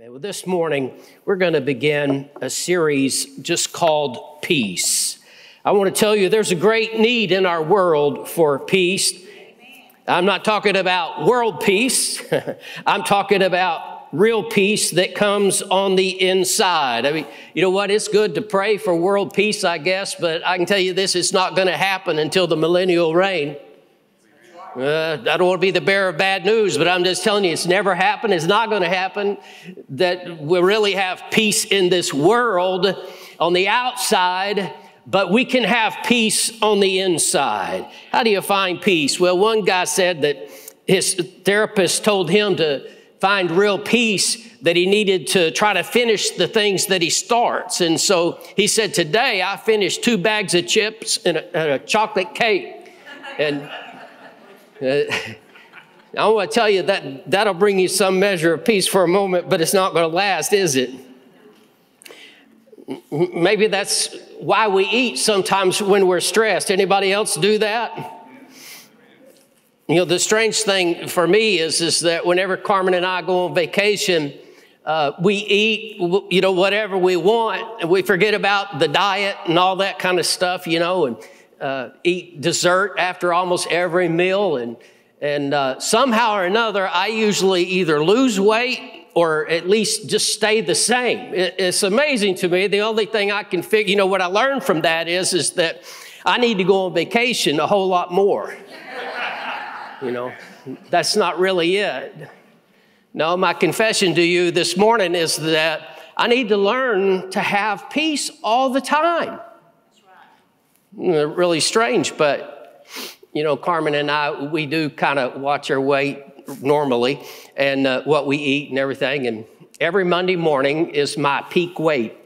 Well, this morning, we're going to begin a series just called Peace. I want to tell you there's a great need in our world for peace. I'm not talking about world peace, I'm talking about real peace that comes on the inside. I mean, you know what? It's good to pray for world peace, I guess, but I can tell you this it's not going to happen until the millennial reign. Uh, I don't want to be the bearer of bad news, but I'm just telling you, it's never happened. It's not going to happen that we really have peace in this world on the outside, but we can have peace on the inside. How do you find peace? Well, one guy said that his therapist told him to find real peace that he needed to try to finish the things that he starts. And so he said, Today I finished two bags of chips and a, and a chocolate cake. And I want to tell you that that'll bring you some measure of peace for a moment, but it's not going to last, is it? Maybe that's why we eat sometimes when we're stressed. Anybody else do that? You know, the strange thing for me is, is that whenever Carmen and I go on vacation, uh, we eat, you know, whatever we want, and we forget about the diet and all that kind of stuff, you know, and uh, eat dessert after almost every meal. And, and uh, somehow or another, I usually either lose weight or at least just stay the same. It, it's amazing to me. The only thing I can figure, you know, what I learned from that is, is that I need to go on vacation a whole lot more. you know, that's not really it. No, my confession to you this morning is that I need to learn to have peace all the time really strange, but you know, Carmen and I, we do kind of watch our weight normally and uh, what we eat and everything. And every Monday morning is my peak weight.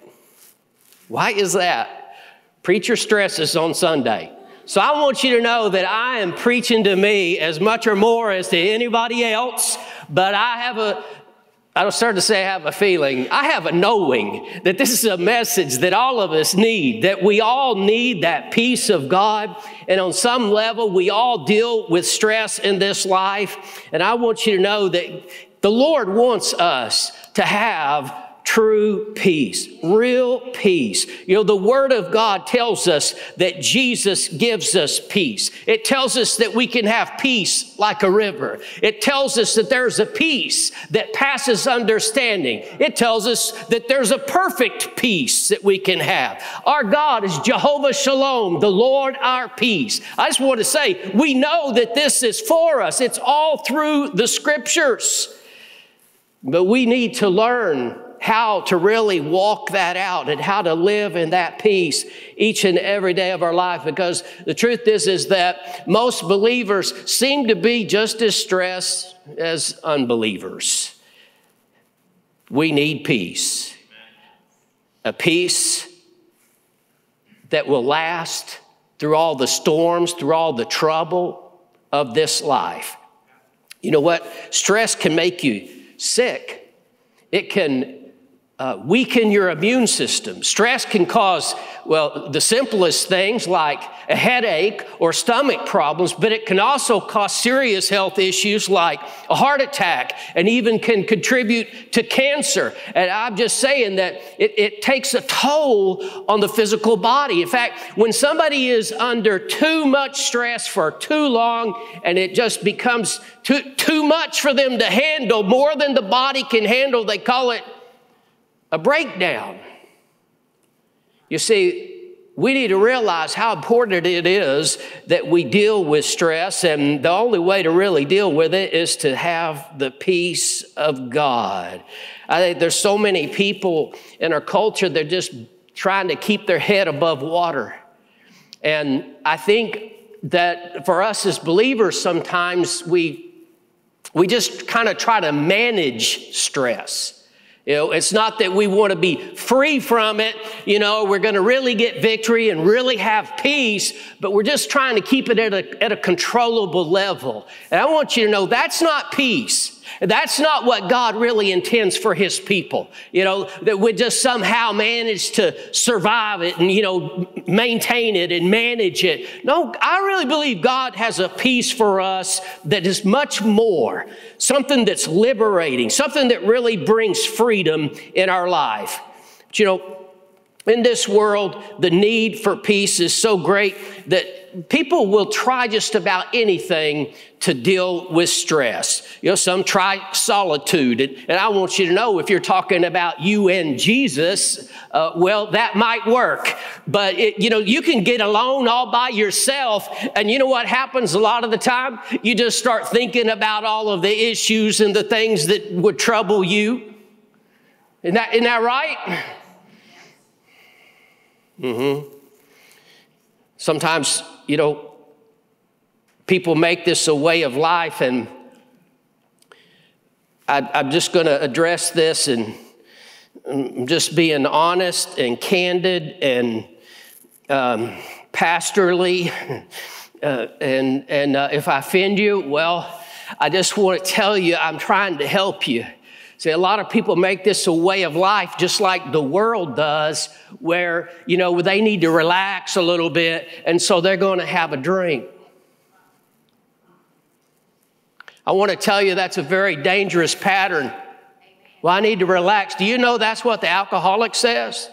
Why is that? Preacher stresses on Sunday. So I want you to know that I am preaching to me as much or more as to anybody else, but I have a I started to say I have a feeling. I have a knowing that this is a message that all of us need, that we all need that peace of God. And on some level, we all deal with stress in this life. And I want you to know that the Lord wants us to have true peace, real peace. You know, the Word of God tells us that Jesus gives us peace. It tells us that we can have peace like a river. It tells us that there's a peace that passes understanding. It tells us that there's a perfect peace that we can have. Our God is Jehovah Shalom, the Lord our peace. I just want to say, we know that this is for us. It's all through the scriptures. But we need to learn how to really walk that out and how to live in that peace each and every day of our life. Because the truth is is that most believers seem to be just as stressed as unbelievers. We need peace. A peace that will last through all the storms through all the trouble of this life. You know what? Stress can make you sick. It can uh, weaken your immune system. Stress can cause, well, the simplest things like a headache or stomach problems, but it can also cause serious health issues like a heart attack and even can contribute to cancer. And I'm just saying that it, it takes a toll on the physical body. In fact, when somebody is under too much stress for too long and it just becomes too, too much for them to handle, more than the body can handle, they call it a breakdown. You see, we need to realize how important it is that we deal with stress, and the only way to really deal with it is to have the peace of God. I think there's so many people in our culture that are just trying to keep their head above water. And I think that for us as believers, sometimes we, we just kind of try to manage stress. You know, it's not that we want to be free from it, you know, we're going to really get victory and really have peace, but we're just trying to keep it at a, at a controllable level. And I want you to know that's not peace. That's not what God really intends for his people. You know, that we just somehow manage to survive it and, you know, maintain it and manage it. No, I really believe God has a peace for us that is much more, something that's liberating, something that really brings freedom in our life. But, you know, in this world, the need for peace is so great that people will try just about anything to deal with stress. You know, some try solitude. And, and I want you to know if you're talking about you and Jesus, uh, well, that might work. But, it, you know, you can get alone all by yourself. And you know what happens a lot of the time? You just start thinking about all of the issues and the things that would trouble you. Isn't that, isn't that right? Mm-hmm. Sometimes, you know, people make this a way of life, and I, am just going to address this and I'm just being honest and candid and um, pastorally. Uh, and and uh, if I offend you, well, I just want to tell you I'm trying to help you. See, a lot of people make this a way of life, just like the world does, where, you know, they need to relax a little bit, and so they're going to have a drink. I want to tell you that's a very dangerous pattern. Well, I need to relax. Do you know that's what the alcoholic says?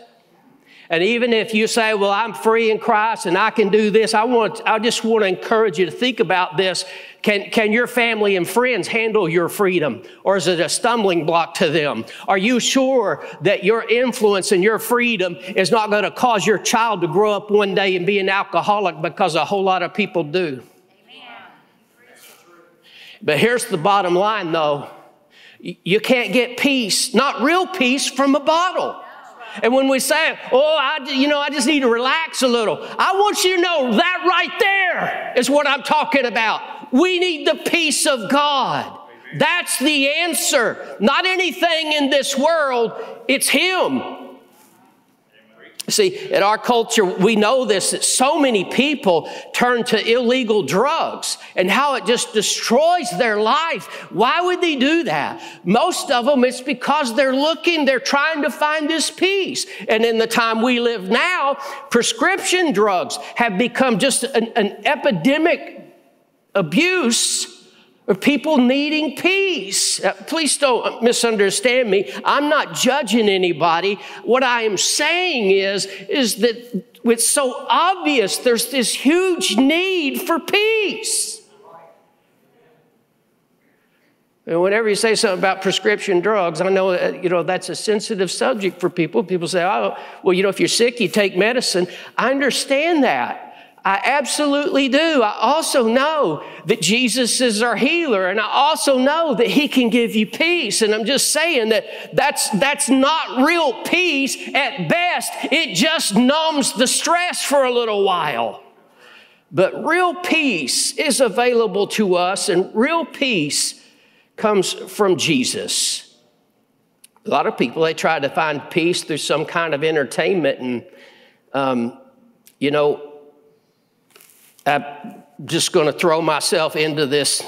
And even if you say, well, I'm free in Christ and I can do this, I want, I just want to encourage you to think about this. Can, can your family and friends handle your freedom? Or is it a stumbling block to them? Are you sure that your influence and your freedom is not going to cause your child to grow up one day and be an alcoholic because a whole lot of people do? Amen. But here's the bottom line though. You can't get peace, not real peace, from a bottle. And when we say, oh, I, you know, I just need to relax a little, I want you to know that right there is what I'm talking about. We need the peace of God. That's the answer. Not anything in this world, it's Him. See, in our culture, we know this that so many people turn to illegal drugs and how it just destroys their life. Why would they do that? Most of them, it's because they're looking, they're trying to find this peace. And in the time we live now, prescription drugs have become just an, an epidemic abuse of people needing peace. Uh, please don't misunderstand me. I'm not judging anybody. What I am saying is, is that it's so obvious there's this huge need for peace. And whenever you say something about prescription drugs, I know you know that's a sensitive subject for people. People say, "Oh, well, you know, if you're sick, you take medicine." I understand that. I absolutely do. I also know that Jesus is our healer, and I also know that He can give you peace. And I'm just saying that that's, that's not real peace at best. It just numbs the stress for a little while. But real peace is available to us, and real peace comes from Jesus. A lot of people, they try to find peace through some kind of entertainment, and, um, you know, I'm just going to throw myself into this.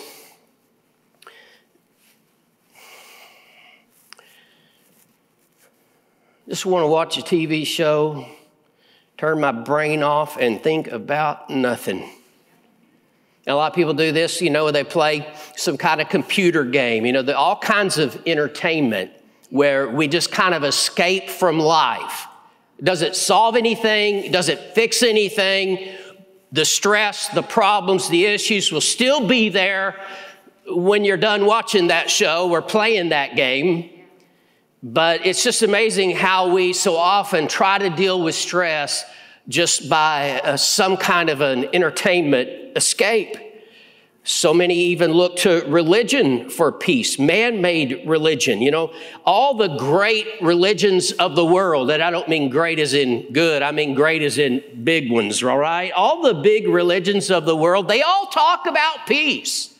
Just want to watch a TV show, turn my brain off, and think about nothing. And a lot of people do this, you know, they play some kind of computer game, you know, all kinds of entertainment where we just kind of escape from life. Does it solve anything? Does it fix anything? The stress, the problems, the issues will still be there when you're done watching that show or playing that game. But it's just amazing how we so often try to deal with stress just by uh, some kind of an entertainment escape. So many even look to religion for peace, man made religion. You know, all the great religions of the world, and I don't mean great as in good, I mean great as in big ones, all right? All the big religions of the world, they all talk about peace.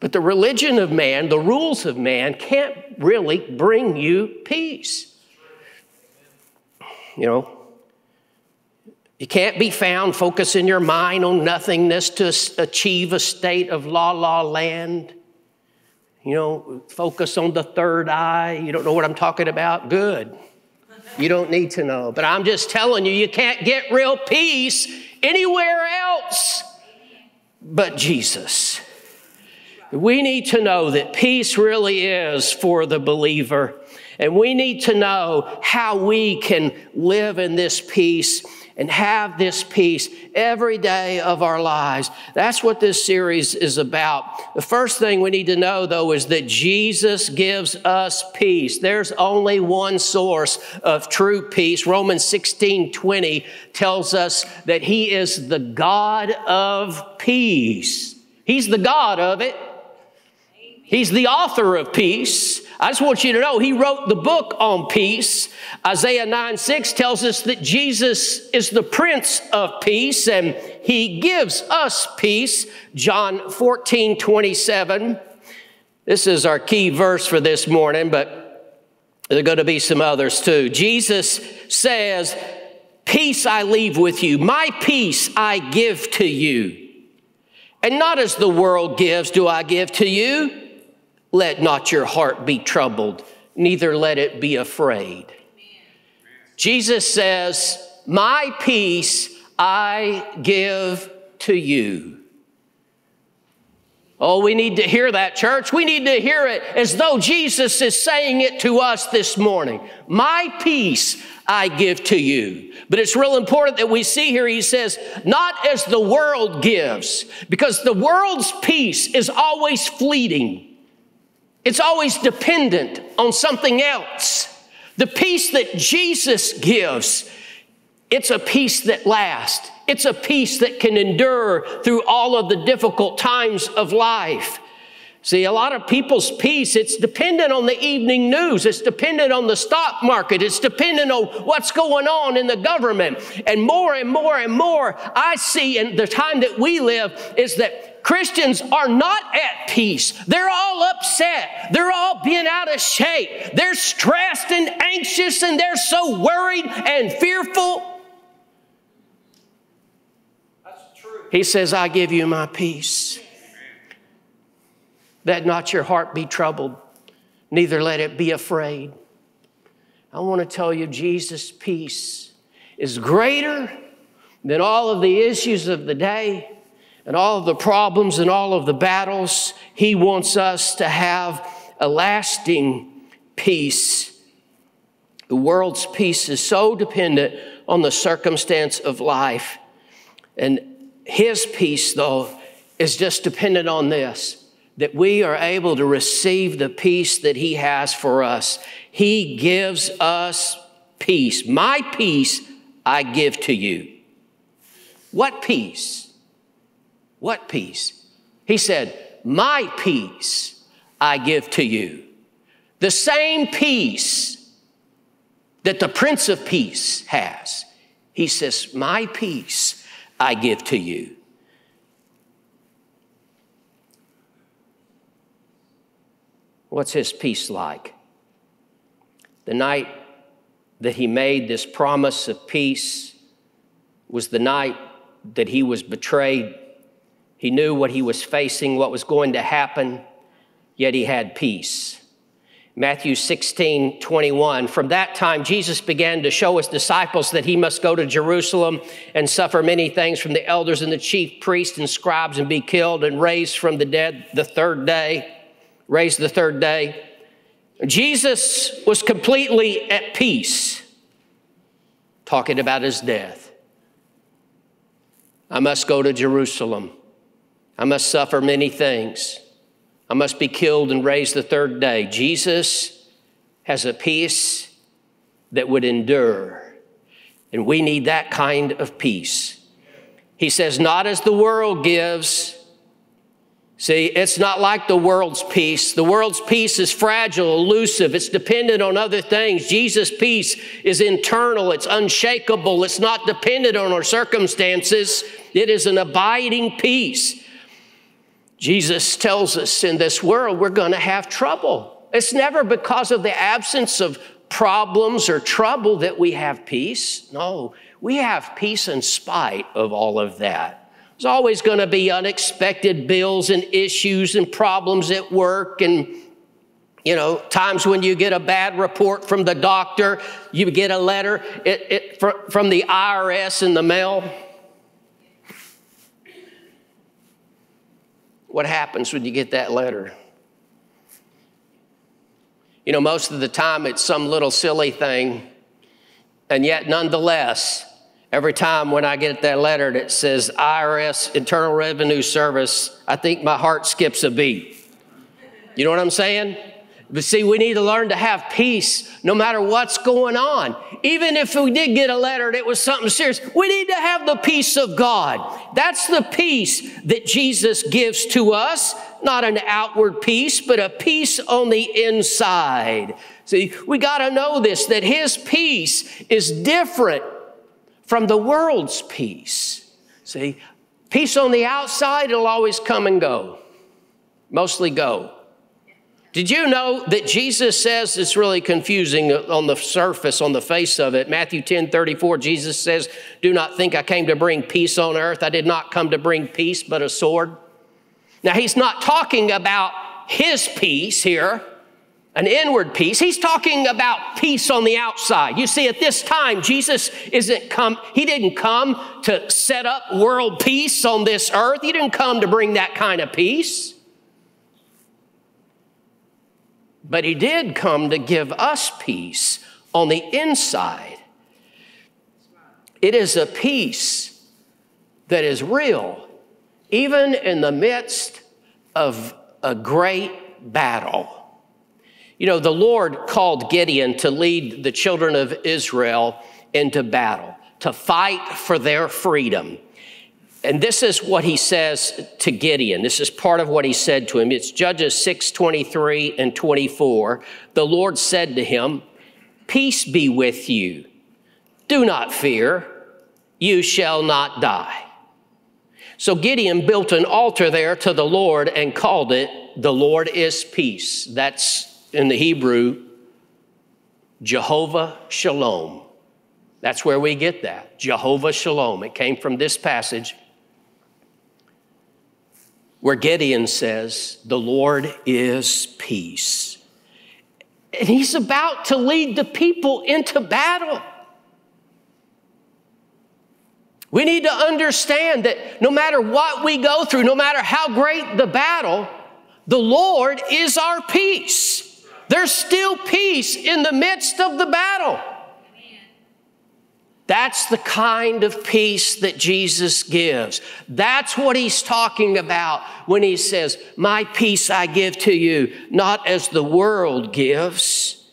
But the religion of man, the rules of man, can't really bring you peace. You know, You can't be found focusing your mind on nothingness to achieve a state of la la land. You know, focus on the third eye. You don't know what I'm talking about? Good. You don't need to know. But I'm just telling you, you can't get real peace anywhere else but Jesus. We need to know that peace really is for the believer. And we need to know how we can live in this peace and have this peace every day of our lives. That's what this series is about. The first thing we need to know, though, is that Jesus gives us peace. There's only one source of true peace. Romans 16 20 tells us that He is the God of peace. He's the God of it. He's the author of peace. I just want you to know he wrote the book on peace. Isaiah 9 6 tells us that Jesus is the Prince of Peace and he gives us peace. John 14 27. This is our key verse for this morning, but there are going to be some others too. Jesus says, Peace I leave with you, my peace I give to you. And not as the world gives, do I give to you. Let not your heart be troubled, neither let it be afraid. Jesus says, My peace I give to you. Oh, we need to hear that, church. We need to hear it as though Jesus is saying it to us this morning. My peace I give to you. But it's real important that we see here, he says, not as the world gives, because the world's peace is always fleeting. It's always dependent on something else. The peace that Jesus gives, it's a peace that lasts. It's a peace that can endure through all of the difficult times of life. See, a lot of people's peace, it's dependent on the evening news. It's dependent on the stock market. It's dependent on what's going on in the government. And more and more and more I see in the time that we live is that Christians are not at peace. They're all upset. They're all being out of shape. They're stressed and anxious and they're so worried and fearful. He says, I give you my peace. Let not your heart be troubled, neither let it be afraid. I want to tell you, Jesus' peace is greater than all of the issues of the day and all of the problems and all of the battles. He wants us to have a lasting peace. The world's peace is so dependent on the circumstance of life. And His peace, though, is just dependent on this that we are able to receive the peace that He has for us. He gives us peace. My peace I give to you. What peace? What peace? He said, My peace I give to you. The same peace that the Prince of Peace has. He says, My peace I give to you. What's his peace like? The night that he made this promise of peace was the night that he was betrayed he knew what he was facing, what was going to happen, yet he had peace. Matthew 16, 21. From that time, Jesus began to show his disciples that he must go to Jerusalem and suffer many things from the elders and the chief priests and scribes and be killed and raised from the dead the third day. Raised the third day. Jesus was completely at peace, talking about his death. I must go to Jerusalem. I must suffer many things. I must be killed and raised the third day. Jesus has a peace that would endure. And we need that kind of peace. He says, not as the world gives. See, it's not like the world's peace. The world's peace is fragile, elusive, it's dependent on other things. Jesus' peace is internal, it's unshakable, it's not dependent on our circumstances. It is an abiding peace. Jesus tells us in this world we're going to have trouble. It's never because of the absence of problems or trouble that we have peace. No, We have peace in spite of all of that. There's always going to be unexpected bills and issues and problems at work and you know, times when you get a bad report from the doctor, you get a letter it, it, from the IRS in the mail. What happens when you get that letter? You know, most of the time it's some little silly thing, and yet, nonetheless, every time when I get that letter that says IRS, Internal Revenue Service, I think my heart skips a beat. You know what I'm saying? But see, we need to learn to have peace no matter what's going on. Even if we did get a letter that was something serious, we need to have the peace of God. That's the peace that Jesus gives to us. Not an outward peace, but a peace on the inside. See, we got to know this that His peace is different from the world's peace. See, peace on the outside, it'll always come and go, mostly go. Did you know that Jesus says it's really confusing on the surface, on the face of it? Matthew 10 34, Jesus says, Do not think I came to bring peace on earth. I did not come to bring peace, but a sword. Now, he's not talking about his peace here, an inward peace. He's talking about peace on the outside. You see, at this time, Jesus isn't come, he didn't come to set up world peace on this earth. He didn't come to bring that kind of peace. But he did come to give us peace on the inside. It is a peace that is real, even in the midst of a great battle. You know, the Lord called Gideon to lead the children of Israel into battle, to fight for their freedom. And this is what he says to Gideon. This is part of what he said to him. It's Judges 6 23 and 24. The Lord said to him, Peace be with you. Do not fear. You shall not die. So Gideon built an altar there to the Lord and called it, The Lord is Peace. That's in the Hebrew, Jehovah Shalom. That's where we get that. Jehovah Shalom. It came from this passage where Gideon says, The Lord is peace. And he's about to lead the people into battle. We need to understand that no matter what we go through, no matter how great the battle, the Lord is our peace. There's still peace in the midst of the battle. That's the kind of peace that Jesus gives. That's what he's talking about when he says, My peace I give to you, not as the world gives.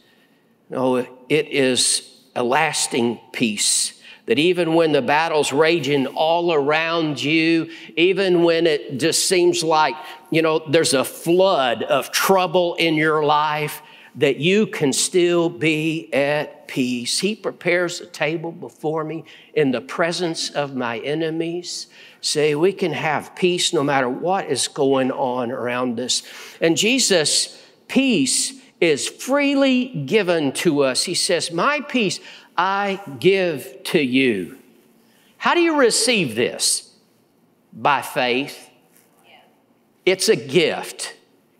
No, it is a lasting peace. That even when the battle's raging all around you, even when it just seems like, you know, there's a flood of trouble in your life, that you can still be at peace. He prepares a table before me in the presence of my enemies. Say, we can have peace no matter what is going on around us. And Jesus' peace is freely given to us. He says, My peace I give to you. How do you receive this? By faith. It's a gift.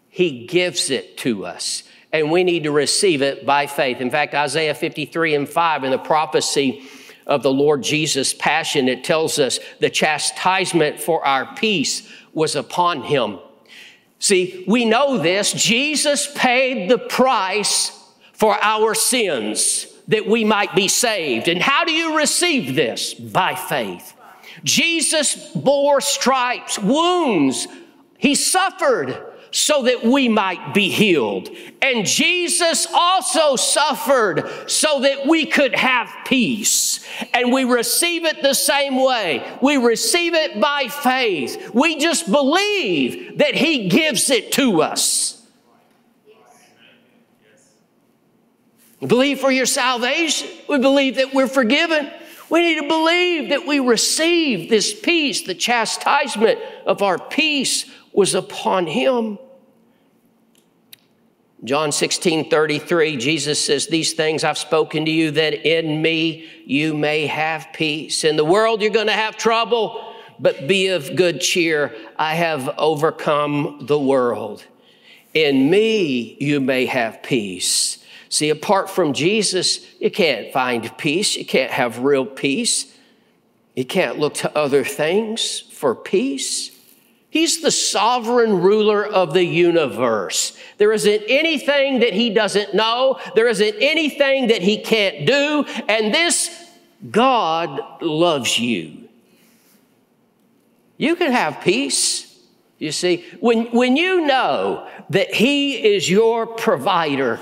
He gives it to us and we need to receive it by faith. In fact, Isaiah 53 and 5 in the prophecy of the Lord Jesus' passion, it tells us the chastisement for our peace was upon him. See, we know this. Jesus paid the price for our sins that we might be saved. And how do you receive this? By faith. Jesus bore stripes, wounds. He suffered so that we might be healed. And Jesus also suffered so that we could have peace. And we receive it the same way. We receive it by faith. We just believe that He gives it to us. We believe for your salvation. We believe that we're forgiven. We need to believe that we receive this peace. The chastisement of our peace was upon him. John 16, 33, Jesus says, These things I've spoken to you that in me you may have peace. In the world you're going to have trouble, but be of good cheer. I have overcome the world. In me you may have peace. See, apart from Jesus, you can't find peace. You can't have real peace. You can't look to other things for peace. He's the sovereign ruler of the universe. There isn't anything that he doesn't know. There isn't anything that he can't do. And this God loves you. You can have peace. You see, when, when you know that he is your provider,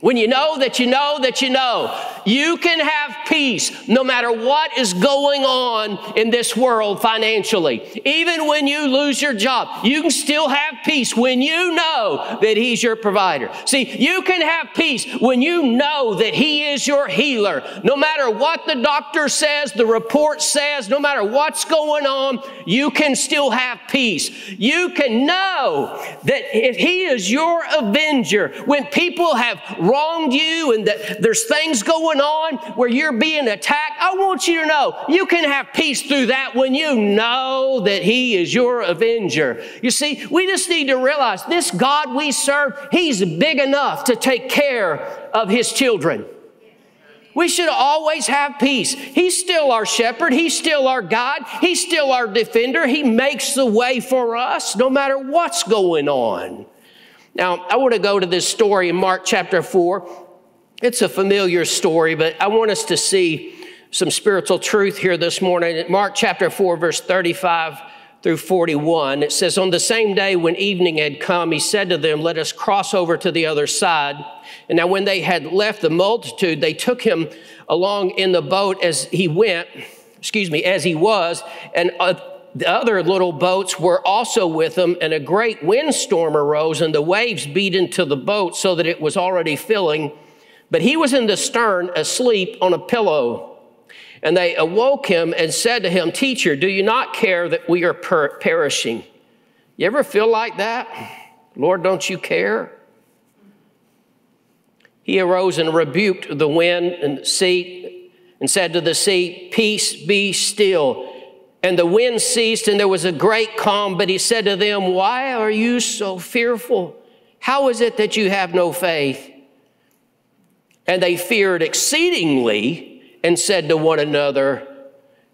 when you know that you know that you know, you can have peace no matter what is going on in this world financially. Even when you lose your job, you can still have peace when you know that He's your provider. See, you can have peace when you know that He is your healer. No matter what the doctor says, the report says, no matter what's going on, you can still have peace. You can know that if He is your avenger, when people have wronged you and that there's things going on where you're being attacked, I want you to know you can have peace through that when you know that He is your avenger. You see, we just need to realize this God we serve, He's big enough to take care of His children. We should always have peace. He's still our shepherd. He's still our God. He's still our defender. He makes the way for us no matter what's going on. Now, I want to go to this story in Mark chapter 4. It's a familiar story, but I want us to see some spiritual truth here this morning. Mark chapter 4, verse 35 through 41, it says, On the same day when evening had come, he said to them, Let us cross over to the other side. And now, when they had left the multitude, they took him along in the boat as he went, excuse me, as he was, and uh, the other little boats were also with them, and a great windstorm arose, and the waves beat into the boat so that it was already filling. But he was in the stern, asleep on a pillow. And they awoke him and said to him, Teacher, do you not care that we are per- perishing? You ever feel like that? Lord, don't you care? He arose and rebuked the wind and the sea and said to the sea, Peace be still. And the wind ceased, and there was a great calm. But he said to them, Why are you so fearful? How is it that you have no faith? And they feared exceedingly and said to one another,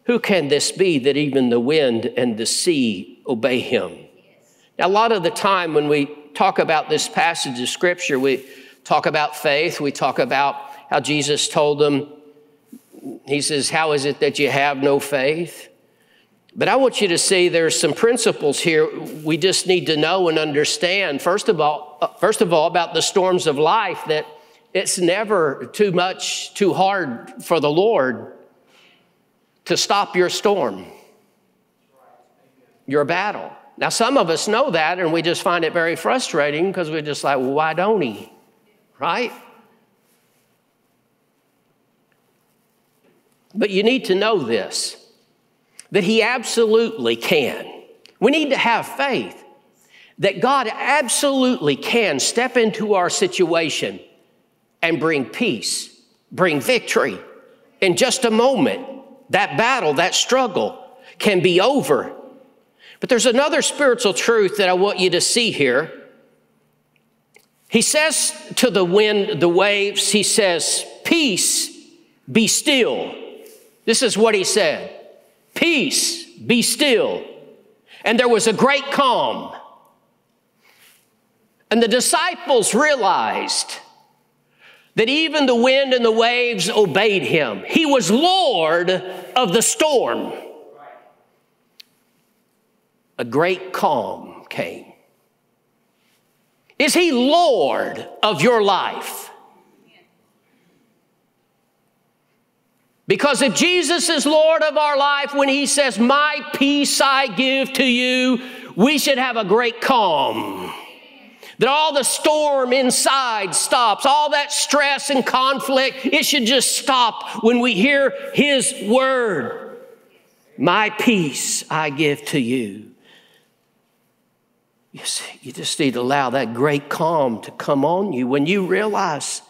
Who can this be that even the wind and the sea obey him? Now, a lot of the time when we talk about this passage of scripture, we talk about faith, we talk about how Jesus told them, He says, How is it that you have no faith? But I want you to see there's some principles here we just need to know and understand. First of all, uh, first of all, about the storms of life, that it's never too much, too hard for the Lord to stop your storm, your battle. Now, some of us know that and we just find it very frustrating because we're just like, well, why don't he? Right? But you need to know this that He absolutely can. We need to have faith that God absolutely can step into our situation and bring peace, bring victory. In just a moment, that battle, that struggle can be over. But there's another spiritual truth that I want you to see here. He says to the wind, the waves, he says, Peace, be still. This is what he said. Peace, be still. And there was a great calm. And the disciples realized that even the wind and the waves obeyed him. He was Lord of the storm. A great calm came. Is he Lord of your life? Because if Jesus is Lord of our life, when He says, My peace I give to you, we should have a great calm. That all the storm inside stops, all that stress and conflict, it should just stop when we hear His word. My peace I give to you. You, see, you just need to allow that great calm to come on you when you realize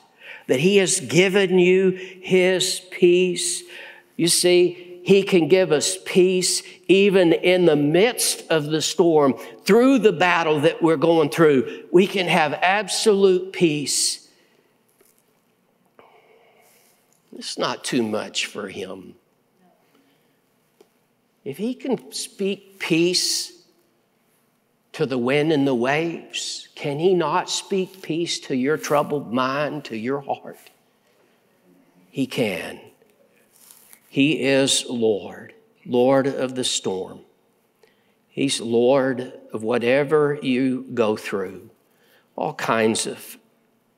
that He has given you His peace. You see, He can give us peace even in the midst of the storm, through the battle that we're going through. We can have absolute peace. It's not too much for Him. If He can speak peace, to the wind and the waves? Can He not speak peace to your troubled mind, to your heart? He can. He is Lord, Lord of the storm. He's Lord of whatever you go through, all kinds of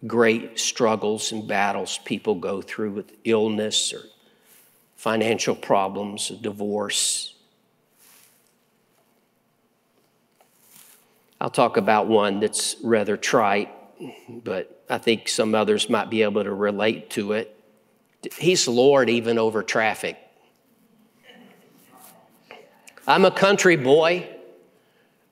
great struggles and battles people go through with illness or financial problems, divorce, I'll talk about one that's rather trite, but I think some others might be able to relate to it. He's Lord even over traffic. I'm a country boy,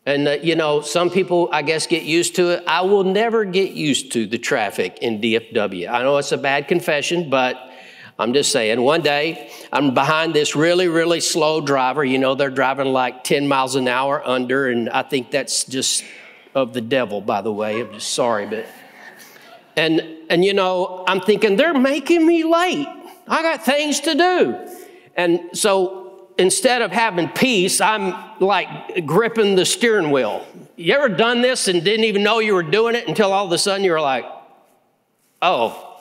and uh, you know, some people, I guess, get used to it. I will never get used to the traffic in DFW. I know it's a bad confession, but I'm just saying, one day I'm behind this really, really slow driver. You know, they're driving like 10 miles an hour under, and I think that's just of the devil, by the way. I'm just sorry, but. And, and you know, I'm thinking, they're making me late. I got things to do. And so instead of having peace, I'm like gripping the steering wheel. You ever done this and didn't even know you were doing it until all of a sudden you were like, oh,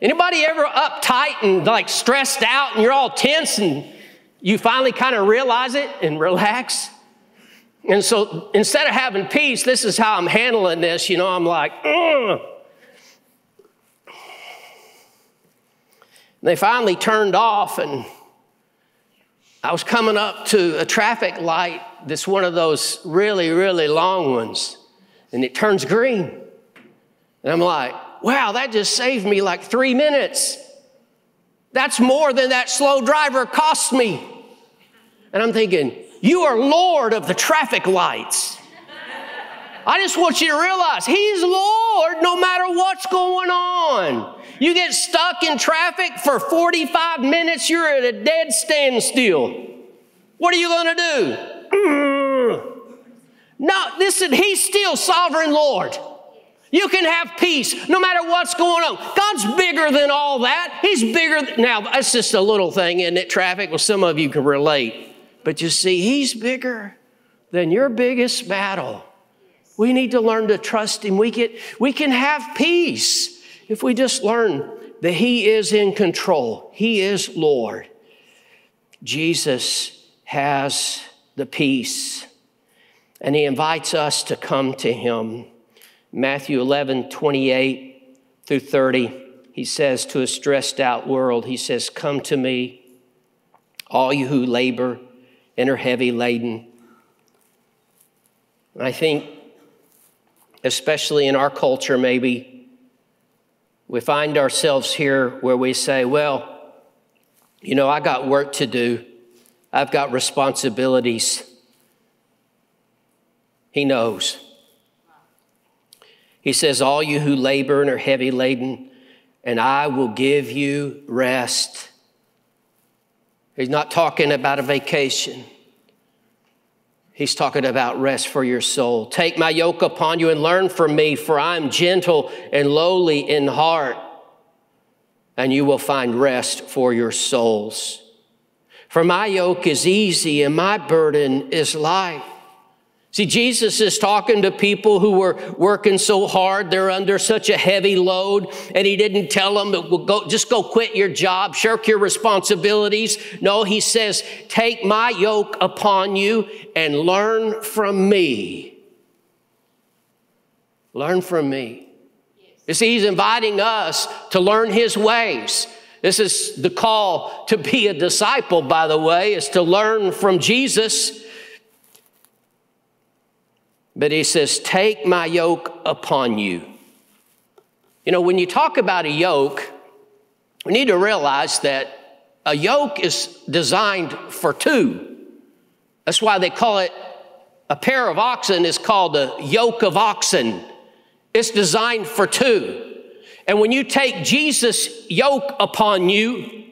Anybody ever uptight and like stressed out and you're all tense and you finally kind of realize it and relax? And so instead of having peace, this is how I'm handling this. You know, I'm like, Ugh. They finally turned off, and I was coming up to a traffic light that's one of those really, really long ones, and it turns green. And I'm like, wow, that just saved me like three minutes. That's more than that slow driver cost me. And I'm thinking, you are Lord of the traffic lights. I just want you to realize He's Lord no matter what's going on. You get stuck in traffic for 45 minutes, you're at a dead standstill. What are you going to do? No, listen, He's still sovereign Lord. You can have peace no matter what's going on. God's bigger than all that. He's bigger. Than, now, that's just a little thing, in it? Traffic, well, some of you can relate. But you see, He's bigger than your biggest battle. We need to learn to trust Him. We, get, we can have peace if we just learn that He is in control, He is Lord. Jesus has the peace, and He invites us to come to Him. Matthew 11, 28 through 30, he says to a stressed out world, He says, Come to me, all you who labor and are heavy laden. I think, especially in our culture, maybe we find ourselves here where we say, Well, you know, I got work to do, I've got responsibilities. He knows. He says, All you who labor and are heavy laden, and I will give you rest. He's not talking about a vacation. He's talking about rest for your soul. Take my yoke upon you and learn from me, for I am gentle and lowly in heart, and you will find rest for your souls. For my yoke is easy and my burden is light. See, Jesus is talking to people who were working so hard, they're under such a heavy load, and he didn't tell them, go, just go quit your job, shirk your responsibilities. No, he says, take my yoke upon you and learn from me. Learn from me. You see, he's inviting us to learn his ways. This is the call to be a disciple, by the way, is to learn from Jesus but he says, Take my yoke upon you. You know, when you talk about a yoke, we need to realize that a yoke is designed for two. That's why they call it a pair of oxen is called a yoke of oxen. It's designed for two. And when you take Jesus' yoke upon you,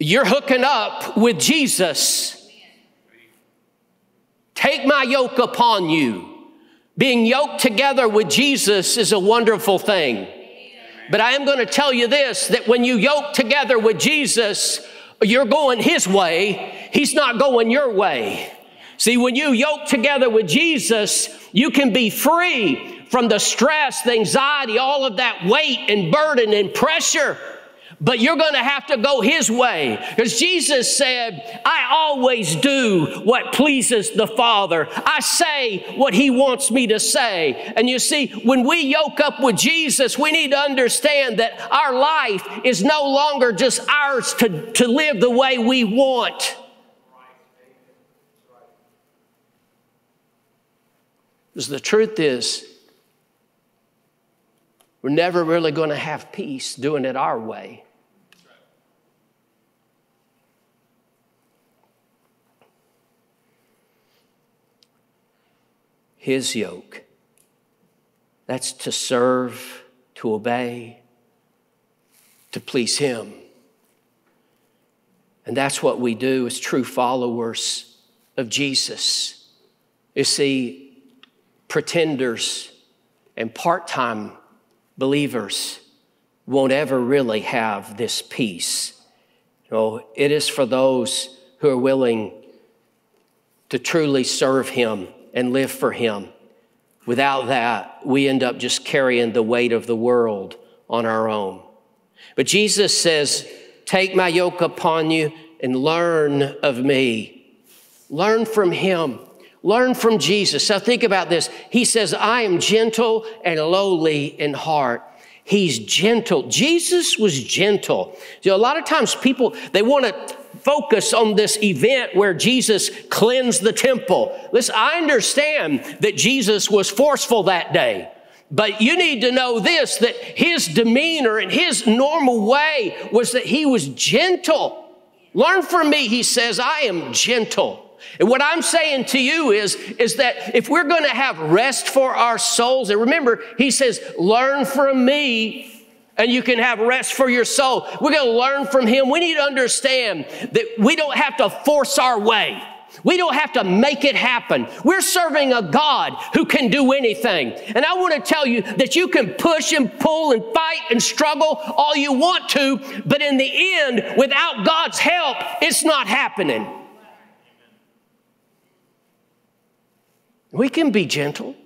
you're hooking up with Jesus. Take my yoke upon you. Being yoked together with Jesus is a wonderful thing. But I am going to tell you this that when you yoke together with Jesus, you're going his way, he's not going your way. See, when you yoke together with Jesus, you can be free from the stress, the anxiety, all of that weight and burden and pressure but you're going to have to go his way. Because Jesus said, I always do what pleases the Father. I say what he wants me to say. And you see, when we yoke up with Jesus, we need to understand that our life is no longer just ours to, to live the way we want. Because the truth is, we're never really going to have peace doing it our way. His yoke. That's to serve, to obey, to please Him. And that's what we do as true followers of Jesus. You see, pretenders and part time believers won't ever really have this peace. You know, it is for those who are willing to truly serve Him and live for Him. Without that, we end up just carrying the weight of the world on our own. But Jesus says, Take my yoke upon you and learn of me. Learn from Him. Learn from Jesus. Now think about this. He says, I am gentle and lowly in heart. He's gentle. Jesus was gentle. You know, a lot of times people, they want to focus on this event where Jesus cleansed the temple. Listen, I understand that Jesus was forceful that day. But you need to know this that his demeanor and his normal way was that he was gentle. Learn from me, he says, I am gentle. And what I'm saying to you is, is that if we're going to have rest for our souls, and remember, he says, learn from me and you can have rest for your soul. We're going to learn from him. We need to understand that we don't have to force our way. We don't have to make it happen. We're serving a God who can do anything. And I want to tell you that you can push and pull and fight and struggle all you want to, but in the end, without God's help, it's not happening. We can be gentle.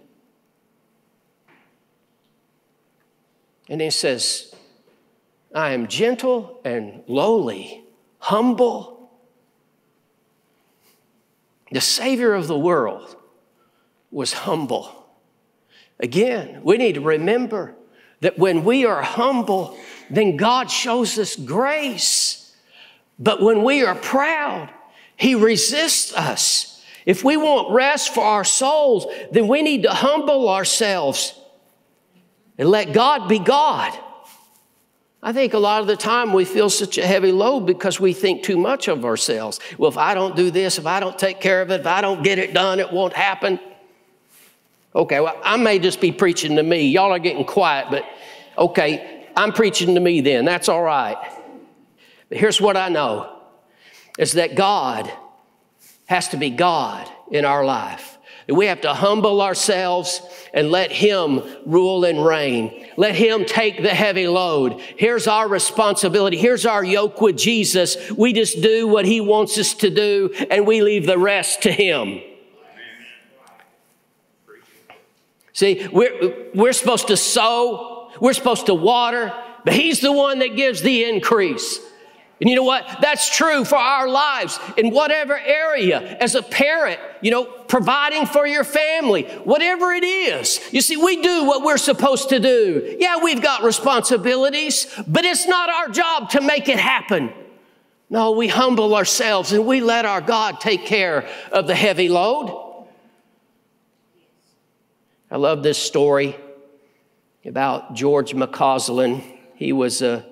And he says, I am gentle and lowly, humble. The Savior of the world was humble. Again, we need to remember that when we are humble, then God shows us grace. But when we are proud, He resists us. If we want rest for our souls, then we need to humble ourselves and let God be God. I think a lot of the time we feel such a heavy load because we think too much of ourselves. Well, if I don't do this, if I don't take care of it, if I don't get it done, it won't happen. Okay, well, I may just be preaching to me. Y'all are getting quiet, but okay, I'm preaching to me then. That's all right. But here's what I know is that God has to be God in our life. We have to humble ourselves and let Him rule and reign. Let Him take the heavy load. Here's our responsibility. Here's our yoke with Jesus. We just do what He wants us to do and we leave the rest to Him. See, we're, we're supposed to sow, we're supposed to water, but He's the one that gives the increase. And you know what? That's true for our lives in whatever area. As a parent, you know, providing for your family, whatever it is. You see, we do what we're supposed to do. Yeah, we've got responsibilities, but it's not our job to make it happen. No, we humble ourselves and we let our God take care of the heavy load. I love this story about George McCausland. He was a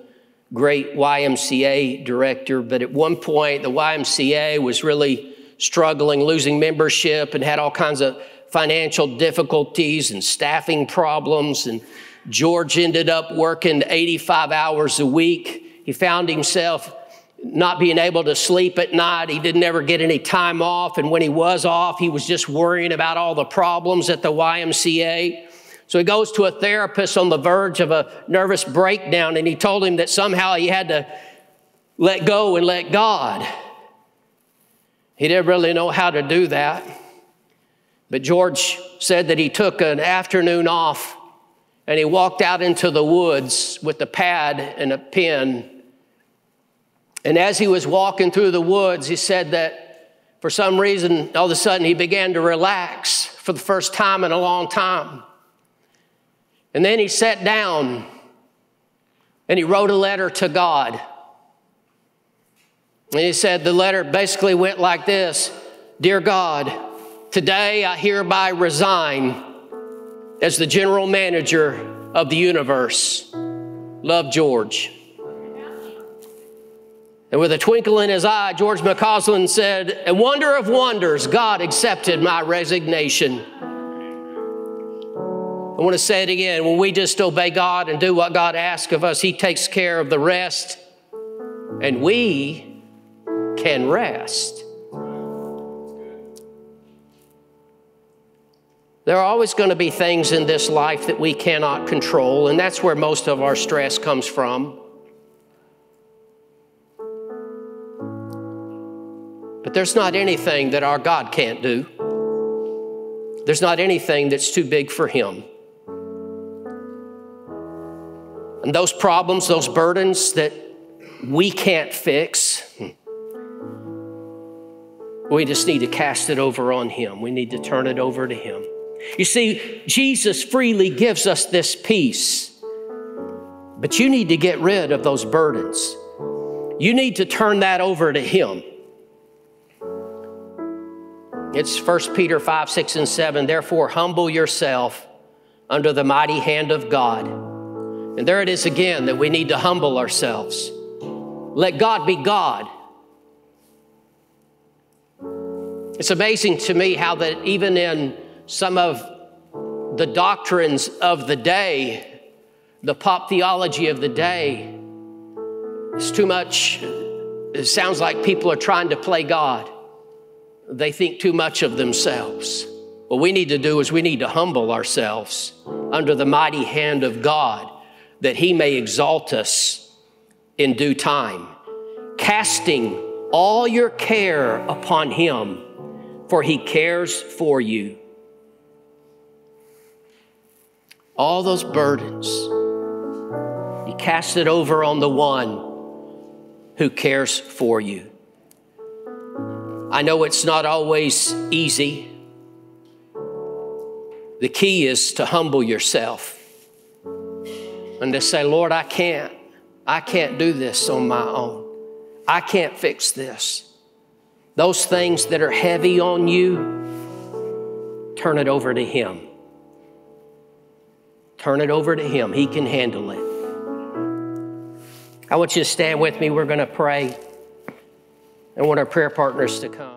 great YMCA director, but at one point the YMCA was really struggling, losing membership, and had all kinds of financial difficulties and staffing problems. And George ended up working 85 hours a week. He found himself not being able to sleep at night. He didn't ever get any time off. And when he was off, he was just worrying about all the problems at the YMCA. So he goes to a therapist on the verge of a nervous breakdown, and he told him that somehow he had to let go and let God. He didn't really know how to do that. But George said that he took an afternoon off and he walked out into the woods with a pad and a pen and as he was walking through the woods, he said that for some reason, all of a sudden, he began to relax for the first time in a long time. And then he sat down and he wrote a letter to God. And he said the letter basically went like this Dear God, today I hereby resign as the general manager of the universe. Love, George. And with a twinkle in his eye, George McCausland said, A wonder of wonders, God accepted my resignation. I want to say it again. When we just obey God and do what God asks of us, He takes care of the rest, and we can rest. There are always going to be things in this life that we cannot control, and that's where most of our stress comes from. But there's not anything that our God can't do. There's not anything that's too big for Him. And those problems, those burdens that we can't fix, we just need to cast it over on Him. We need to turn it over to Him. You see, Jesus freely gives us this peace, but you need to get rid of those burdens. You need to turn that over to Him. It's 1 Peter 5, 6, and 7. Therefore, humble yourself under the mighty hand of God. And there it is again that we need to humble ourselves. Let God be God. It's amazing to me how that even in some of the doctrines of the day, the pop theology of the day, it's too much. It sounds like people are trying to play God they think too much of themselves. What we need to do is we need to humble ourselves under the mighty hand of God that He may exalt us in due time, casting all your care upon Him, for He cares for you. All those burdens, you cast it over on the one who cares for you. I know it's not always easy. The key is to humble yourself and to say, Lord, I can't. I can't do this on my own. I can't fix this. Those things that are heavy on you, turn it over to Him. Turn it over to Him. He can handle it. I want you to stand with me. We're going to pray. I want our prayer partners to come.